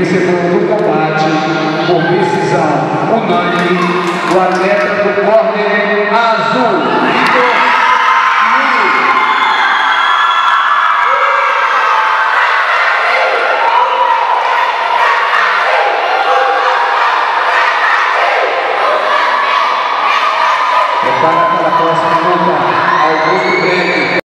O vencedor do combate, por decisão unânime, o atleta do corner azul, Prepara para a próxima luta, Augusto Breno.